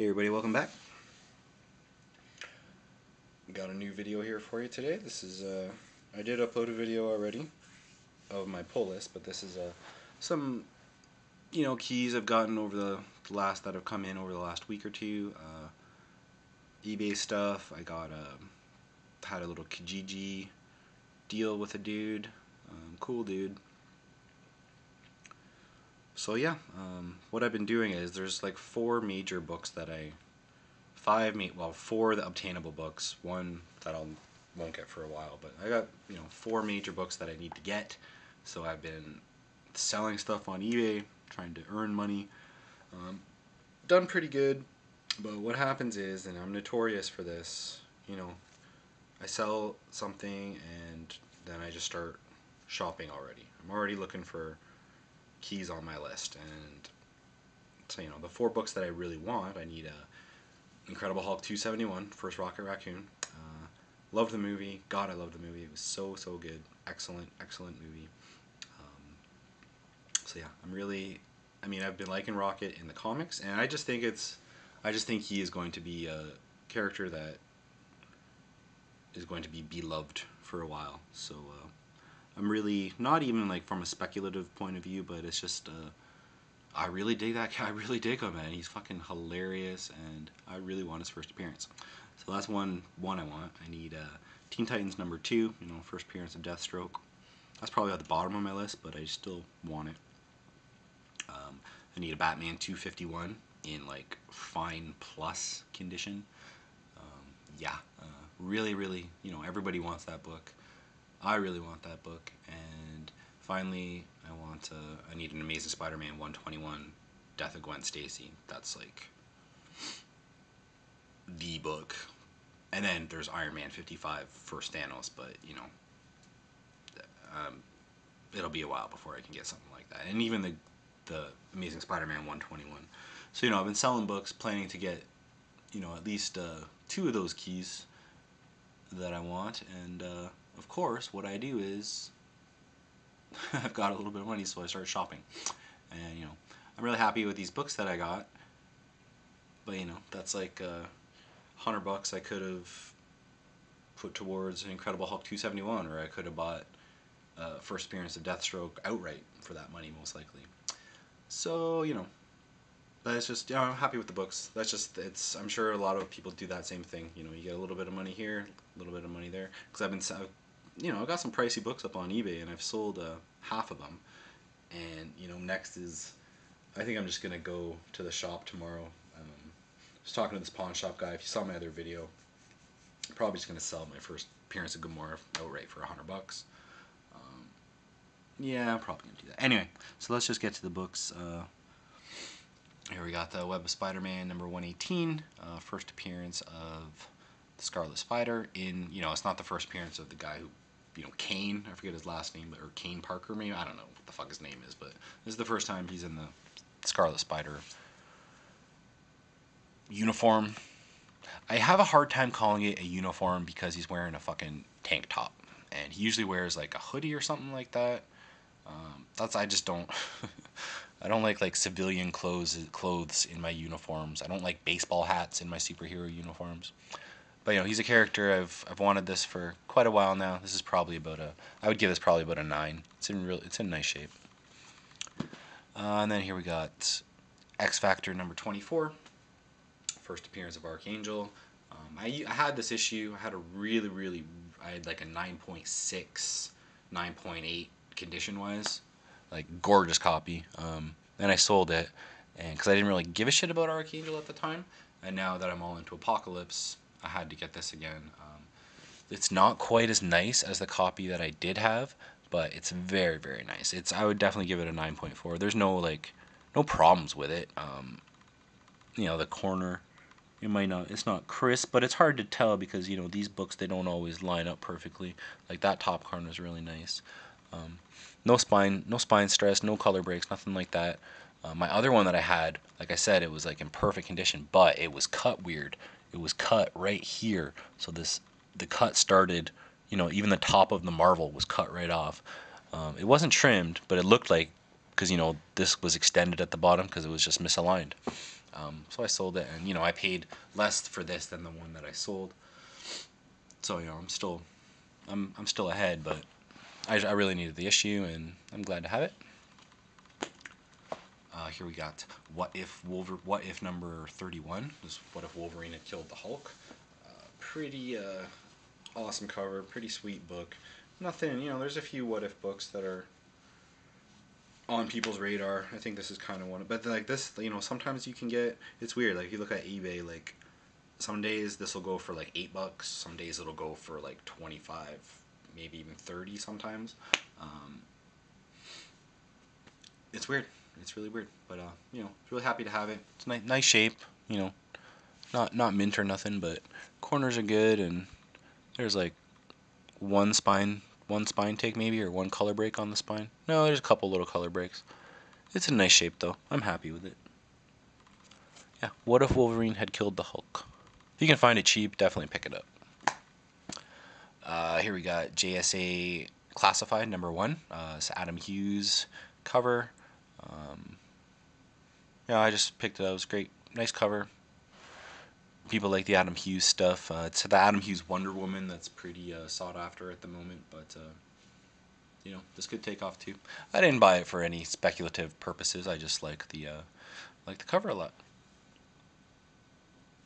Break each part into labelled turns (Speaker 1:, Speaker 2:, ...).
Speaker 1: Hey everybody, welcome back. Got a new video here for you today. This is, uh, I did upload a video already of my pull list, but this is uh, some, you know, keys I've gotten over the last, that have come in over the last week or two. Uh, eBay stuff. I got, uh, had a little Kijiji deal with a dude. Um, cool dude. So yeah, um, what I've been doing is there's like four major books that I, five, well, four the obtainable books, one that I won't get for a while, but I got, you know, four major books that I need to get. So I've been selling stuff on eBay, trying to earn money. Um, done pretty good, but what happens is, and I'm notorious for this, you know, I sell something and then I just start shopping already. I'm already looking for keys on my list. And so you know the four books that I really want I need a Incredible Hulk 271 First Rocket Raccoon. Uh, loved the movie. God I loved the movie. It was so so good. Excellent excellent movie. Um, so yeah I'm really I mean I've been liking Rocket in the comics and I just think it's I just think he is going to be a character that is going to be beloved for a while. So uh, I'm really not even like from a speculative point of view, but it's just uh, I really dig that guy. I really dig him, man. He's fucking hilarious, and I really want his first appearance. So that's one one I want. I need uh, Teen Titans number two. You know, first appearance of Deathstroke. That's probably at the bottom of my list, but I still want it. Um, I need a Batman 251 in like fine plus condition. Um, yeah, uh, really, really, you know, everybody wants that book. I really want that book. And finally, I want I need an Amazing Spider-Man 121, Death of Gwen Stacy. That's like the book. And then there's Iron Man 55 First Thanos, but you know, um, it'll be a while before I can get something like that. And even the the Amazing Spider-Man 121. So you know, I've been selling books, planning to get you know at least uh, two of those keys that I want, and uh, of course, what I do is I've got a little bit of money, so I start shopping. And, you know, I'm really happy with these books that I got. But, you know, that's like a uh, hundred bucks I could have put towards Incredible Hulk 271, or I could have bought uh, First Appearance of Deathstroke outright for that money, most likely. So, you know, it's just, yeah, I'm happy with the books. That's just, it's, I'm sure a lot of people do that same thing. You know, you get a little bit of money here, a little bit of money there. Because I've been, I've you know, I got some pricey books up on eBay, and I've sold uh, half of them. And you know, next is, I think I'm just gonna go to the shop tomorrow. Um, I was talking to this pawn shop guy. If you saw my other video, I'm probably just gonna sell my first appearance of Gamora outright for a hundred bucks. Um, yeah, I'm probably gonna do that. Anyway, so let's just get to the books. Uh, here we got the Web of Spider-Man number 118, uh, first appearance of the Scarlet Spider in, you know, it's not the first appearance of the guy who you know, Kane, I forget his last name, or Kane Parker maybe, I don't know what the fuck his name is, but this is the first time he's in the Scarlet Spider uniform. I have a hard time calling it a uniform because he's wearing a fucking tank top, and he usually wears like a hoodie or something like that. Um, that's I just don't. I don't like like civilian clothes clothes in my uniforms. I don't like baseball hats in my superhero uniforms. But you know, he's a character I've I've wanted this for quite a while now. This is probably about a I would give this probably about a nine. It's in real it's in nice shape. Uh, and then here we got X Factor number 24, first appearance of Archangel. Um, I, I had this issue. I had a really really I had like a 9.6, 9.8 condition wise, like gorgeous copy. Um, then I sold it, and because I didn't really give a shit about Archangel at the time, and now that I'm all into Apocalypse, I had to get this again. Um, it's not quite as nice as the copy that I did have, but it's very very nice. It's I would definitely give it a 9.4. There's no like no problems with it. Um, you know the corner it might not it's not crisp but it's hard to tell because you know these books they don't always line up perfectly like that top corner is really nice um, no spine no spine stress no color breaks nothing like that uh, my other one that I had like I said it was like in perfect condition but it was cut weird it was cut right here. So this the cut started, you know, even the top of the marvel was cut right off. Um, it wasn't trimmed, but it looked like because you know this was extended at the bottom because it was just misaligned. Um, so I sold it, and you know I paid less for this than the one that I sold. So you know I'm still, I'm I'm still ahead, but I, I really needed the issue, and I'm glad to have it. Uh, here we got what if Wolver what if number 31 is what if Wolverine had killed the Hulk. Uh, pretty uh, awesome cover, pretty sweet book. Nothing, you know, there's a few what if books that are on people's radar. I think this is kind of one, but like this, you know, sometimes you can get it's weird. Like if you look at eBay, like some days this will go for like eight bucks. Some days it'll go for like twenty five, maybe even thirty sometimes. Um, it's weird. It's really weird, but uh, you know, really happy to have it. It's nice, nice shape. You know, not not mint or nothing, but corners are good, and there's like one spine one spine take maybe or one color break on the spine. No, there's a couple little color breaks. It's a nice shape though. I'm happy with it. Yeah, what if Wolverine had killed the Hulk? If you can find it cheap, definitely pick it up. Uh, here we got JSA Classified number one. Uh, it's Adam Hughes cover. Um, yeah, I just picked it up. It was great. Nice cover. People like the Adam Hughes stuff. Uh, it's the Adam Hughes Wonder Woman that's pretty uh, sought after at the moment, but uh, you know this could take off too. I didn't buy it for any speculative purposes. I just like the uh, like the cover a lot.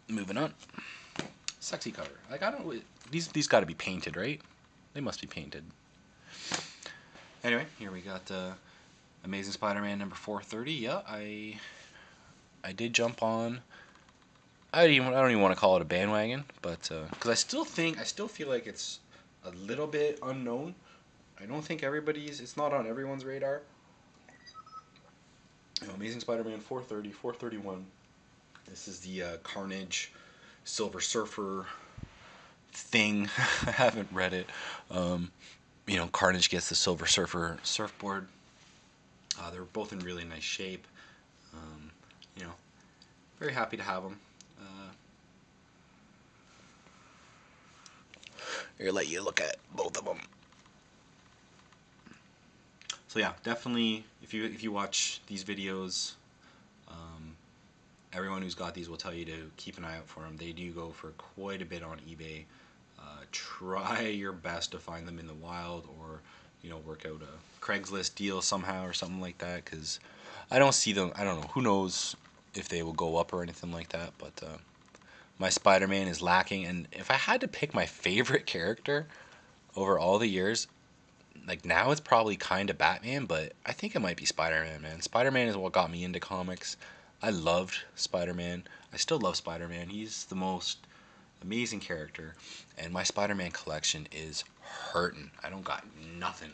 Speaker 1: Moving on, sexy cover. Like I don't these these got to be painted, right? They must be painted. Anyway, here we got uh, Amazing Spider-Man number 430. Yeah, I I did jump on I don't even I don't even want to call it a bandwagon, but because uh, I still think I still feel like it's a little bit unknown. I don't think everybody's it's not on everyone's radar. You know, Amazing Spider-Man 430, 431. This is the uh, Carnage Silver Surfer thing. I haven't read it. Um, you know, Carnage gets the Silver Surfer surfboard. Uh, they're both in really nice shape. Um, you know, very happy to have them. Here, let you look at both of them. So yeah, definitely if you if you watch these videos, um, everyone who's got these will tell you to keep an eye out for them. They do go for quite a bit on eBay. Uh, try your best to find them in the wild, or you know, work out a Craigslist deal somehow or something like that. Because I don't see them. I don't know. Who knows if they will go up or anything like that, but. Uh, my Spider-Man is lacking. And if I had to pick my favorite character over all the years, like now it's probably kind of Batman, but I think it might be Spider-Man, man. Spider-Man is what got me into comics. I loved Spider-Man. I still love Spider-Man. He's the most amazing character, and my Spider-Man collection is hurting. I don't got nothing.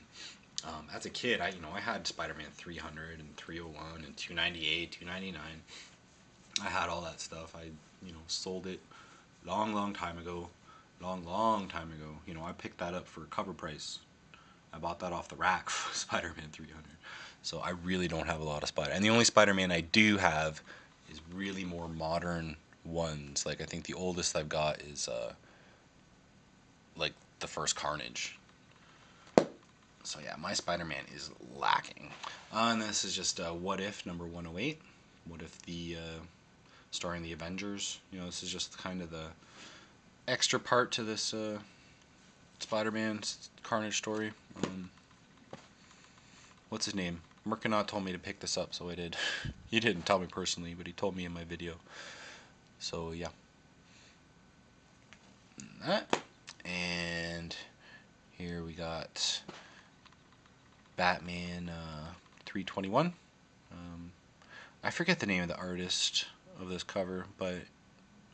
Speaker 1: Um, as a kid, I you know I had Spider-Man 300 and 301 and 298, 299. I had all that stuff. I you know, sold it long, long time ago. Long, long time ago. You know, I picked that up for cover price. I bought that off the rack for Spider-Man 300. So I really don't have a lot of Spider. And the only Spider-Man I do have is really more modern ones. Like I think the oldest I've got is uh, like the first Carnage. So yeah, my Spider-Man is lacking. Uh, and this is just uh, What If number 108. What if the uh, starring the Avengers. You know, this is just kind of the extra part to this uh, Spider-Man Carnage story. Um, what's his name? Mercanaut told me to pick this up, so I did. he didn't tell me personally, but he told me in my video. So yeah. That. And here we got Batman uh, 321. Um, I forget the name of the artist of this cover, but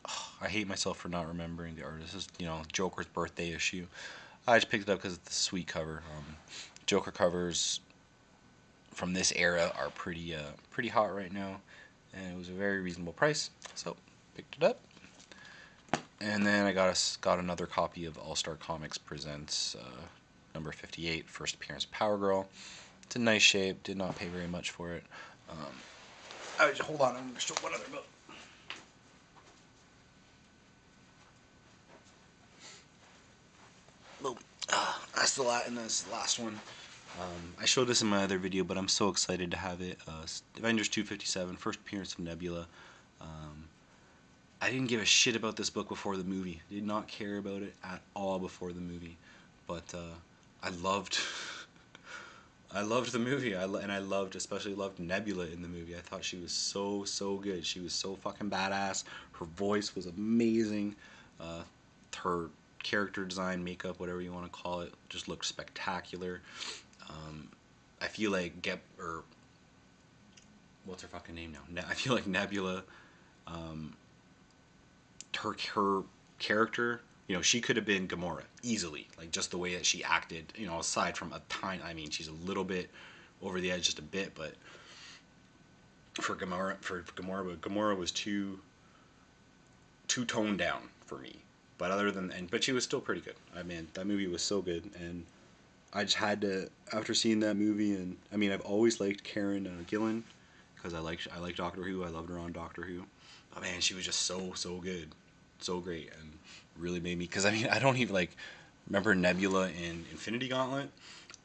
Speaker 1: oh, I hate myself for not remembering the artist. Is, you know, Joker's birthday issue. I just picked it up because it's a sweet cover. Um, Joker covers from this era are pretty uh, pretty hot right now, and it was a very reasonable price, so picked it up. And then I got a, got another copy of All Star Comics Presents uh, number 58, first appearance of Power Girl. It's in nice shape. Did not pay very much for it. Um, I hold on, I'm gonna show one other book. Ah, that's the last, and the last one. Um, I showed this in my other video, but I'm so excited to have it. Uh, Avengers 257, first appearance of Nebula. Um, I didn't give a shit about this book before the movie. Did not care about it at all before the movie, but uh, I loved. I loved the movie. I lo- and I loved, especially loved Nebula in the movie. I thought she was so so good. She was so fucking badass. Her voice was amazing. Uh, her character design, makeup, whatever you want to call it, just looked spectacular. Um, I feel like Get or what's her fucking name now? Ne- I feel like Nebula. Um, her her character, you know, she could have been Gamora easily, like just the way that she acted. You know, aside from a tiny, I mean, she's a little bit over the edge, just a bit, but for Gamora, for, Gamora, but Gamora was too too toned down for me. But other than and but she was still pretty good. I mean, that movie was so good, and I just had to after seeing that movie, and I mean, I've always liked Karen uh, Gillan because I like I like Doctor Who. I loved her on Doctor Who. Man, she was just so so good, so great, and really made me. Because I mean, I don't even like remember Nebula in Infinity Gauntlet.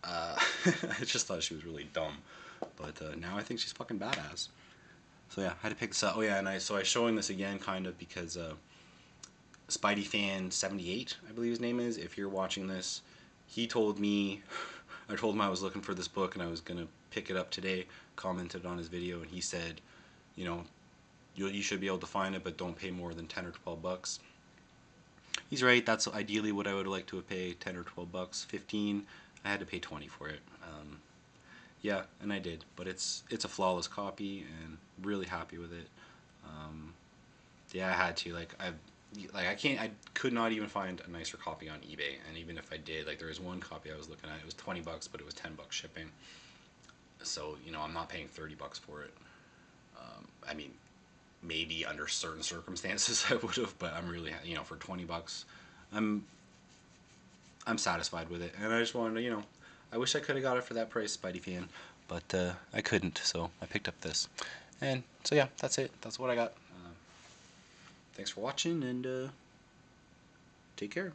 Speaker 1: Uh, I just thought she was really dumb, but uh, now I think she's fucking badass. So yeah, I had to pick this up. Oh yeah, and I so I showing this again kind of because uh, Spidey fan seventy eight, I believe his name is. If you're watching this, he told me, I told him I was looking for this book and I was gonna pick it up today. Commented on his video and he said, you know, you you should be able to find it, but don't pay more than ten or twelve bucks. He's right. That's ideally what I would like to pay ten or twelve bucks. Fifteen, I had to pay twenty for it. Um, yeah, and I did, but it's it's a flawless copy and really happy with it. Um, yeah, I had to like I like I can't I could not even find a nicer copy on eBay, and even if I did, like there was one copy I was looking at, it was twenty bucks, but it was ten bucks shipping. So you know I'm not paying thirty bucks for it. Um, I mean, maybe under certain circumstances I would have, but I'm really you know for twenty bucks, I'm I'm satisfied with it, and I just wanted to you know I wish I could have got it for that price, Spidey fan, but uh, I couldn't, so I picked up this. And so yeah, that's it. That's what I got. Uh, thanks for watching, and uh, take care.